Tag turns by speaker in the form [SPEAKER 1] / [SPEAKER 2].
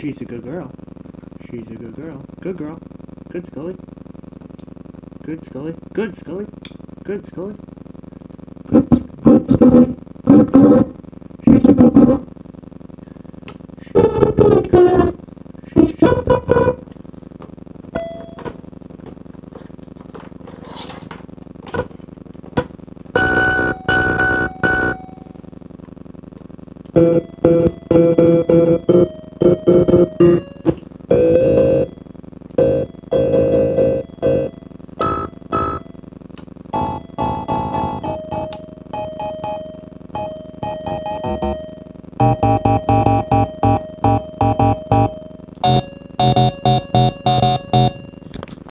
[SPEAKER 1] She's a good girl. She's a good girl. Good girl. Good Scully. Good, Scully. Good, Scully. Good, Scully. Good, good Scully. Good girl. She's a good girl. She's a good girl. She's a good girl.